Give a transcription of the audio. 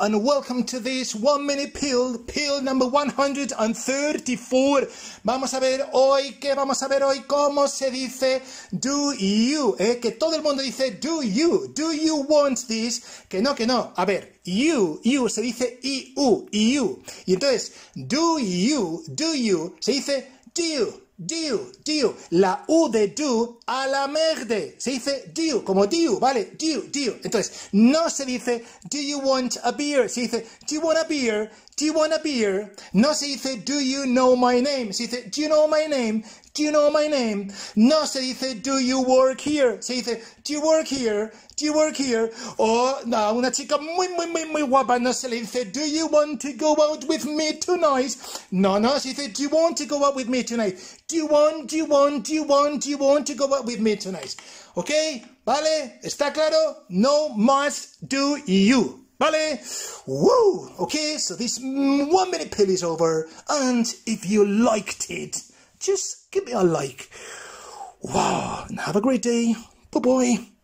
And welcome to this one minute pill, pill number 134. Vamos a ver hoy, ¿qué vamos a ver hoy? ¿Cómo se dice do you? Eh? Que todo el mundo dice do you, do you want this? Que no, que no. A ver, you, you se dice iu, iu. Y entonces, do you, do you se dice do you. Do, do, la U de do a la merde. Se dice do, como do, ¿vale? Do, do. Entonces, no se dice do you want a beer. Se dice do you want a beer, do you want a beer. No se dice do you know my name. Se dice do you know my name, do you know my name. No se dice do you work here. Se dice do you work here, do you work here. O a una chica muy, muy, muy, muy guapa no se le dice do you want to go out with me tonight. No, no, se dice do you want to go out with me tonight. Do you want, do you want, do you want, do you want to go out with me tonight? Okay? ¿Vale? ¿Está claro? No must do you. ¿Vale? Woo! Okay, so this mm, one minute pill is over. And if you liked it, just give me a like. Wow, and have a great day. Bye-bye.